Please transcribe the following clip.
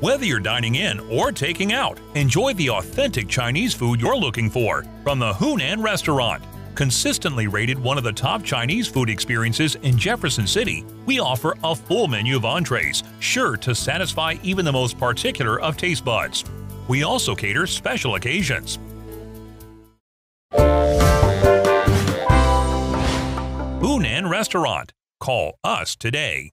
Whether you're dining in or taking out, enjoy the authentic Chinese food you're looking for from the Hunan Restaurant. Consistently rated one of the top Chinese food experiences in Jefferson City, we offer a full menu of entrees, sure to satisfy even the most particular of taste buds. We also cater special occasions. Hunan Restaurant. Call us today.